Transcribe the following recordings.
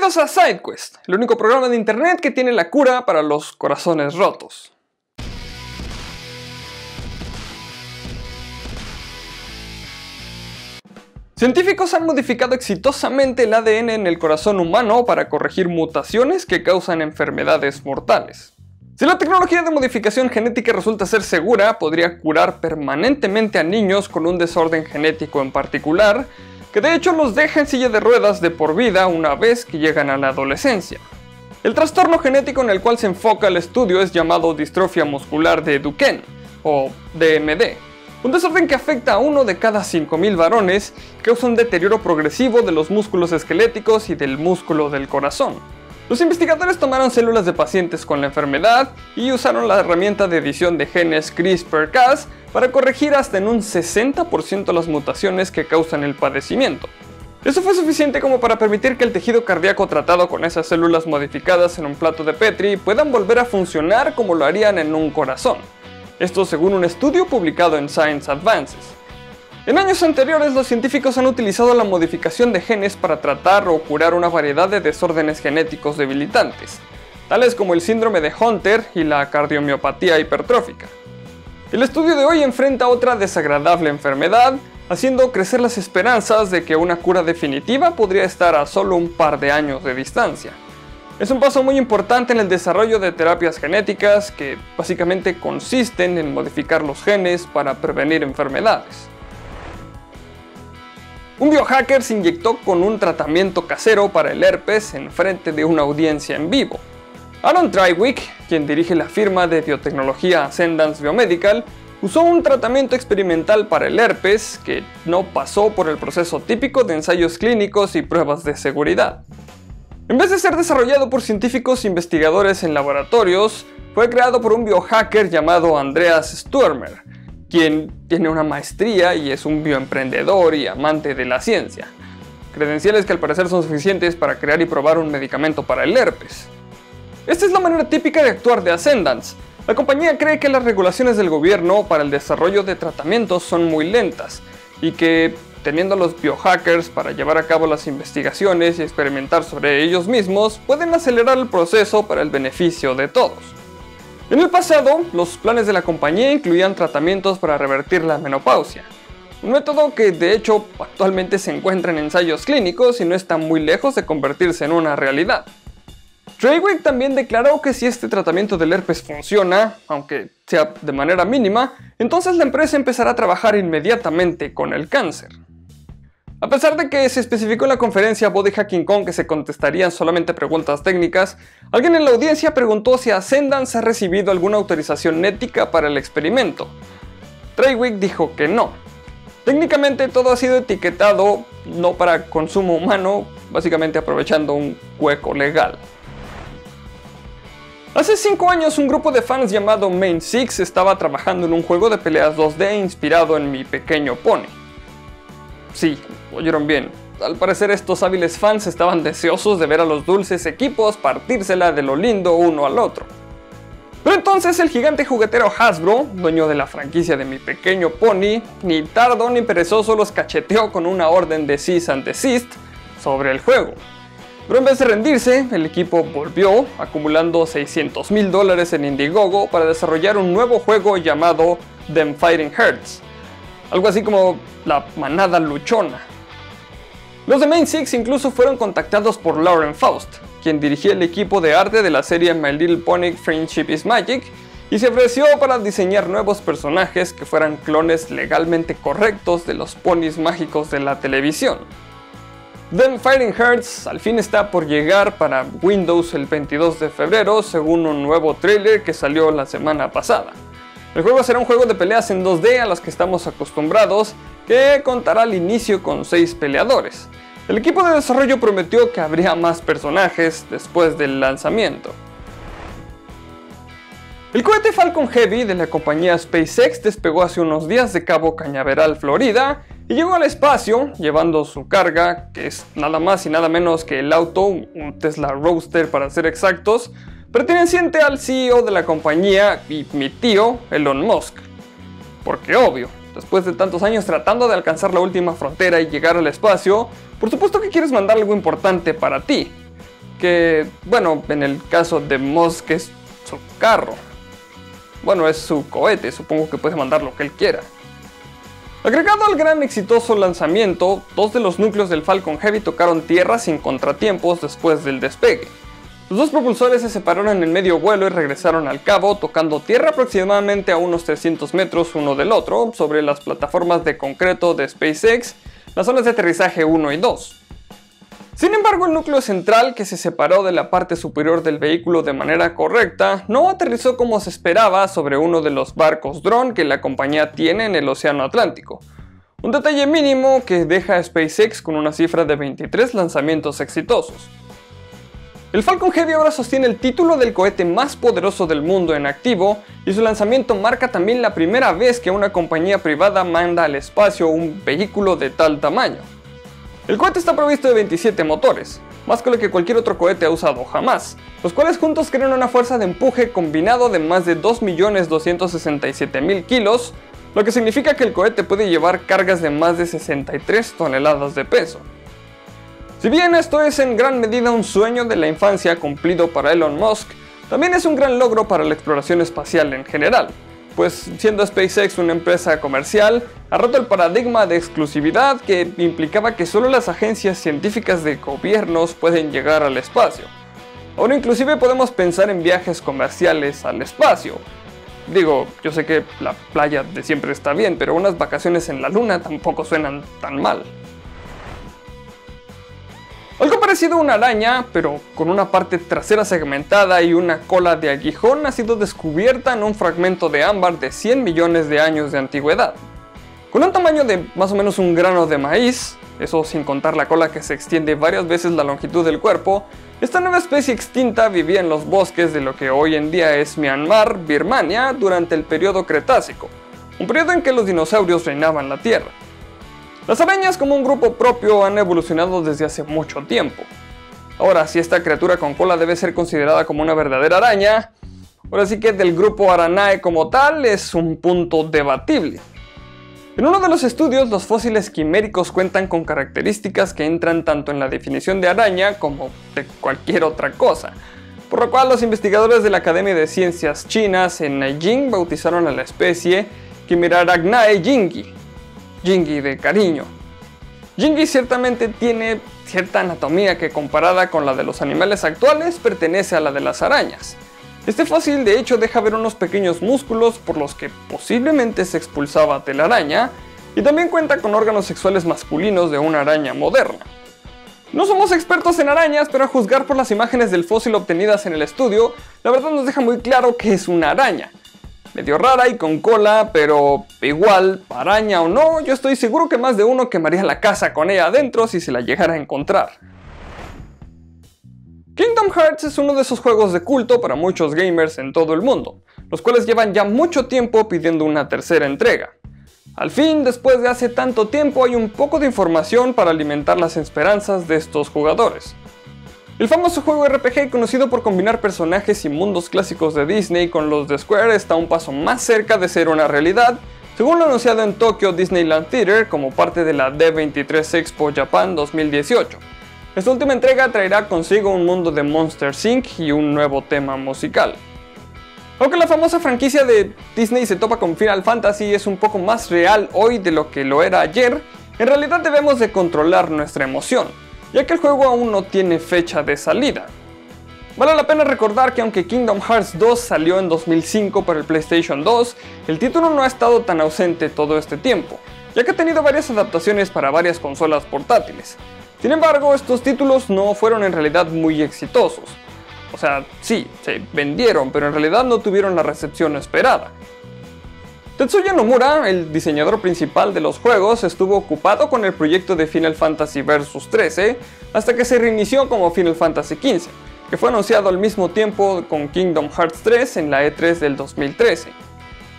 Bienvenidos a SideQuest, el único programa de internet que tiene la cura para los corazones rotos. Científicos han modificado exitosamente el ADN en el corazón humano para corregir mutaciones que causan enfermedades mortales. Si la tecnología de modificación genética resulta ser segura, podría curar permanentemente a niños con un desorden genético en particular, que de hecho los deja en silla de ruedas de por vida una vez que llegan a la adolescencia. El trastorno genético en el cual se enfoca el estudio es llamado distrofia muscular de Duchenne, o DMD, un desorden que afecta a uno de cada 5.000 varones y causa un deterioro progresivo de los músculos esqueléticos y del músculo del corazón. Los investigadores tomaron células de pacientes con la enfermedad y usaron la herramienta de edición de genes CRISPR-Cas para corregir hasta en un 60% las mutaciones que causan el padecimiento. Eso fue suficiente como para permitir que el tejido cardíaco tratado con esas células modificadas en un plato de Petri puedan volver a funcionar como lo harían en un corazón. Esto según un estudio publicado en Science Advances. En años anteriores, los científicos han utilizado la modificación de genes para tratar o curar una variedad de desórdenes genéticos debilitantes, tales como el síndrome de Hunter y la cardiomiopatía hipertrófica. El estudio de hoy enfrenta otra desagradable enfermedad, haciendo crecer las esperanzas de que una cura definitiva podría estar a solo un par de años de distancia. Es un paso muy importante en el desarrollo de terapias genéticas que básicamente consisten en modificar los genes para prevenir enfermedades. Un biohacker se inyectó con un tratamiento casero para el herpes en frente de una audiencia en vivo. Aaron Drywick, quien dirige la firma de biotecnología Ascendance Biomedical, usó un tratamiento experimental para el herpes que no pasó por el proceso típico de ensayos clínicos y pruebas de seguridad. En vez de ser desarrollado por científicos investigadores en laboratorios, fue creado por un biohacker llamado Andreas Sturmer, quien tiene una maestría y es un bioemprendedor y amante de la ciencia. Credenciales que al parecer son suficientes para crear y probar un medicamento para el herpes. Esta es la manera típica de actuar de Ascendance. La compañía cree que las regulaciones del gobierno para el desarrollo de tratamientos son muy lentas y que teniendo a los biohackers para llevar a cabo las investigaciones y experimentar sobre ellos mismos pueden acelerar el proceso para el beneficio de todos. En el pasado, los planes de la compañía incluían tratamientos para revertir la menopausia, un método que de hecho actualmente se encuentra en ensayos clínicos y no está muy lejos de convertirse en una realidad. Dreywick también declaró que si este tratamiento del herpes funciona, aunque sea de manera mínima, entonces la empresa empezará a trabajar inmediatamente con el cáncer. A pesar de que se especificó en la conferencia Body Hacking Con que se contestarían solamente preguntas técnicas, alguien en la audiencia preguntó si Ascendance ha recibido alguna autorización ética para el experimento. Treywick dijo que no. Técnicamente todo ha sido etiquetado no para consumo humano, básicamente aprovechando un hueco legal. Hace 5 años un grupo de fans llamado Main Six estaba trabajando en un juego de peleas 2D inspirado en mi pequeño pony. Sí, oyeron bien. Al parecer estos hábiles fans estaban deseosos de ver a los dulces equipos partírsela de lo lindo uno al otro. Pero entonces el gigante juguetero Hasbro, dueño de la franquicia de mi pequeño pony, ni tardo ni perezoso los cacheteó con una orden de cease and desist sobre el juego. Pero en vez de rendirse, el equipo volvió, acumulando 600 mil dólares en Indiegogo para desarrollar un nuevo juego llamado Them Fighting Hearts. Algo así como la manada luchona. Los de Main Six incluso fueron contactados por Lauren Faust, quien dirigía el equipo de arte de la serie My Little Pony Friendship is Magic, y se ofreció para diseñar nuevos personajes que fueran clones legalmente correctos de los ponis mágicos de la televisión. Then Fighting Hearts al fin está por llegar para Windows el 22 de febrero según un nuevo trailer que salió la semana pasada. El juego será un juego de peleas en 2D a los que estamos acostumbrados que contará al inicio con 6 peleadores. El equipo de desarrollo prometió que habría más personajes después del lanzamiento. El cohete Falcon Heavy de la compañía SpaceX despegó hace unos días de Cabo Cañaveral, Florida, y llegó al espacio llevando su carga, que es nada más y nada menos que el auto, un Tesla Roadster para ser exactos, perteneciente al CEO de la compañía y mi tío, Elon Musk. Porque obvio, después de tantos años tratando de alcanzar la última frontera y llegar al espacio, por supuesto que quieres mandar algo importante para ti. que, bueno, en el caso de Musk es su carro. Bueno, es su cohete, supongo que puede mandar lo que él quiera. Agregado al gran exitoso lanzamiento, dos de los núcleos del Falcon Heavy tocaron tierra sin contratiempos después del despegue. Los dos propulsores se separaron en medio vuelo y regresaron al cabo, tocando tierra aproximadamente a unos 300 metros uno del otro, sobre las plataformas de concreto de SpaceX, las zonas de aterrizaje 1 y 2. Sin embargo, el núcleo central, que se separó de la parte superior del vehículo de manera correcta, no aterrizó como se esperaba sobre uno de los barcos drone que la compañía tiene en el Océano Atlántico. Un detalle mínimo que deja a SpaceX con una cifra de 23 lanzamientos exitosos. El Falcon Heavy ahora sostiene el título del cohete más poderoso del mundo en activo y su lanzamiento marca también la primera vez que una compañía privada manda al espacio un vehículo de tal tamaño. El cohete está provisto de 27 motores, más que lo que cualquier otro cohete ha usado jamás, los cuales juntos crean una fuerza de empuje combinado de más de 2.267.000 kilos, lo que significa que el cohete puede llevar cargas de más de 63 toneladas de peso. Si bien esto es en gran medida un sueño de la infancia cumplido para Elon Musk, también es un gran logro para la exploración espacial en general, pues siendo SpaceX una empresa comercial, ha roto el paradigma de exclusividad que implicaba que solo las agencias científicas de gobiernos pueden llegar al espacio. Ahora inclusive podemos pensar en viajes comerciales al espacio. Digo, yo sé que la playa de siempre está bien, pero unas vacaciones en la luna tampoco suenan tan mal. Algo parecido a una araña, pero con una parte trasera segmentada y una cola de aguijón ha sido descubierta en un fragmento de ámbar de 100 millones de años de antigüedad. Con un tamaño de más o menos un grano de maíz, eso sin contar la cola que se extiende varias veces la longitud del cuerpo, esta nueva especie extinta vivía en los bosques de lo que hoy en día es Myanmar, Birmania, durante el periodo Cretácico, un periodo en que los dinosaurios reinaban la Tierra. Las arañas como un grupo propio han evolucionado desde hace mucho tiempo. Ahora, si esta criatura con cola debe ser considerada como una verdadera araña, ahora sí que del grupo Aranae como tal es un punto debatible. En uno de los estudios, los fósiles quiméricos cuentan con características que entran tanto en la definición de araña como de cualquier otra cosa, por lo cual los investigadores de la Academia de Ciencias Chinas en Nanjing bautizaron a la especie Chimerarachnae jingi, Jingi de cariño. Jingi ciertamente tiene cierta anatomía que comparada con la de los animales actuales pertenece a la de las arañas. Este fósil de hecho deja ver unos pequeños músculos por los que posiblemente se expulsaba telaraña y también cuenta con órganos sexuales masculinos de una araña moderna. No somos expertos en arañas, pero a juzgar por las imágenes del fósil obtenidas en el estudio, la verdad nos deja muy claro que es una araña medio rara y con cola, pero igual, araña o no, yo estoy seguro que más de uno quemaría la casa con ella adentro si se la llegara a encontrar. Kingdom Hearts es uno de esos juegos de culto para muchos gamers en todo el mundo, los cuales llevan ya mucho tiempo pidiendo una tercera entrega. Al fin, después de hace tanto tiempo, hay un poco de información para alimentar las esperanzas de estos jugadores. El famoso juego RPG conocido por combinar personajes y mundos clásicos de Disney con los de Square está un paso más cerca de ser una realidad, según lo anunciado en Tokyo Disneyland Theater como parte de la D23 Expo Japan 2018. Esta última entrega traerá consigo un mundo de Monster Inc. y un nuevo tema musical. Aunque la famosa franquicia de Disney se topa con Final Fantasy es un poco más real hoy de lo que lo era ayer, en realidad debemos de controlar nuestra emoción ya que el juego aún no tiene fecha de salida. Vale la pena recordar que aunque Kingdom Hearts 2 salió en 2005 para el PlayStation 2, el título no ha estado tan ausente todo este tiempo, ya que ha tenido varias adaptaciones para varias consolas portátiles. Sin embargo, estos títulos no fueron en realidad muy exitosos. O sea, sí, se vendieron, pero en realidad no tuvieron la recepción esperada. Tetsuya Nomura, el diseñador principal de los juegos, estuvo ocupado con el proyecto de Final Fantasy Vs 13 hasta que se reinició como Final Fantasy XV, que fue anunciado al mismo tiempo con Kingdom Hearts 3 en la E3 del 2013.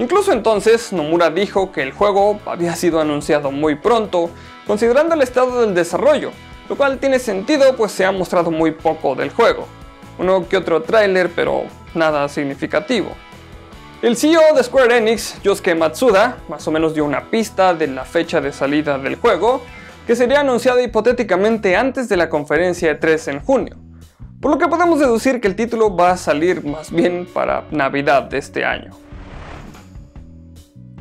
Incluso entonces, Nomura dijo que el juego había sido anunciado muy pronto, considerando el estado del desarrollo, lo cual tiene sentido pues se ha mostrado muy poco del juego. Uno que otro tráiler, pero nada significativo. El CEO de Square Enix, Yosuke Matsuda, más o menos dio una pista de la fecha de salida del juego, que sería anunciada hipotéticamente antes de la conferencia de 3 en junio. por lo que podemos deducir que el título va a salir más bien para Navidad de este año.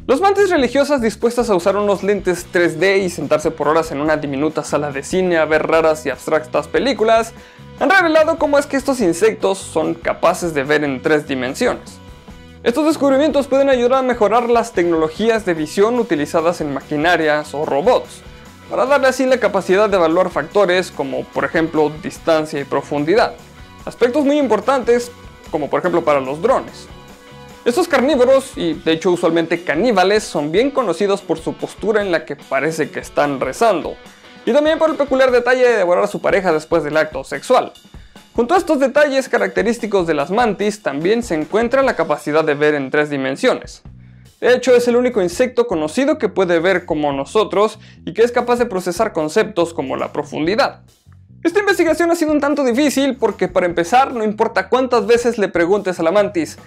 Los mantis religiosas dispuestas a usar unos lentes 3D y sentarse por horas en una diminuta sala de cine a ver raras y abstractas películas, han revelado cómo es que estos insectos son capaces de ver en tres dimensiones. Estos descubrimientos pueden ayudar a mejorar las tecnologías de visión utilizadas en maquinarias o robots, para darle así la capacidad de evaluar factores como por ejemplo distancia y profundidad, aspectos muy importantes como por ejemplo para los drones. Estos carnívoros, y de hecho usualmente caníbales, son bien conocidos por su postura en la que parece que están rezando, y también por el peculiar detalle de devorar a su pareja después del acto sexual. Junto a estos detalles característicos de las mantis también se encuentra la capacidad de ver en tres dimensiones. De hecho, es el único insecto conocido que puede ver como nosotros y que es capaz de procesar conceptos como la profundidad. Esta investigación ha sido un tanto difícil porque para empezar no importa cuántas veces le preguntes a la mantis,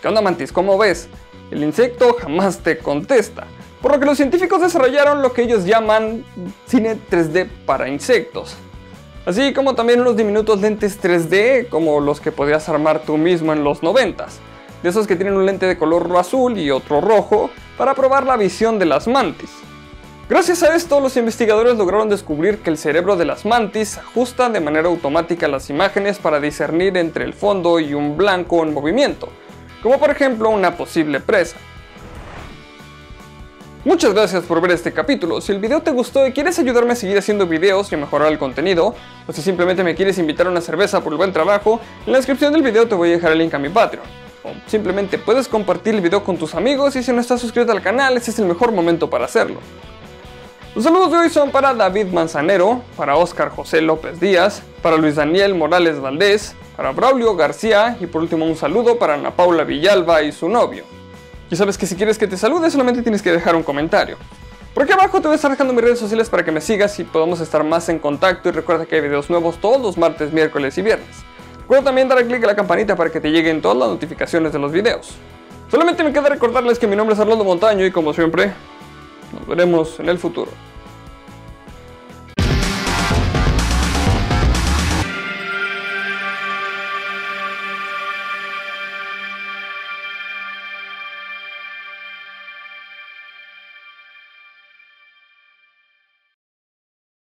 ¿Qué onda mantis? ¿Cómo ves? El insecto jamás te contesta. Por lo que los científicos desarrollaron lo que ellos llaman cine 3D para insectos. Así como también unos diminutos lentes 3D como los que podías armar tú mismo en los 90 De esos que tienen un lente de color azul y otro rojo para probar la visión de las mantis. Gracias a esto, los investigadores lograron descubrir que el cerebro de las mantis ajusta de manera automática las imágenes para discernir entre el fondo y un blanco en movimiento, como por ejemplo una posible presa. Muchas gracias por ver este capítulo, si el video te gustó y quieres ayudarme a seguir haciendo videos y a mejorar el contenido, o si simplemente me quieres invitar a una cerveza por el buen trabajo, en la descripción del video te voy a dejar el link a mi Patreon. O simplemente puedes compartir el video con tus amigos y si no estás suscrito al canal, ese es el mejor momento para hacerlo. Los saludos de hoy son para David Manzanero, para Oscar José López Díaz, para Luis Daniel Morales Valdés, para Braulio García y por último un saludo para Ana Paula Villalba y su novio. Ya sabes que si quieres que te salude solamente tienes que dejar un comentario. Por aquí abajo te voy a estar dejando mis redes sociales para que me sigas y podamos estar más en contacto y recuerda que hay videos nuevos todos los martes, miércoles y viernes. Recuerda también darle clic a la campanita para que te lleguen todas las notificaciones de los videos. Solamente me queda recordarles que mi nombre es Arnoldo Montaño y como siempre, nos veremos en el futuro.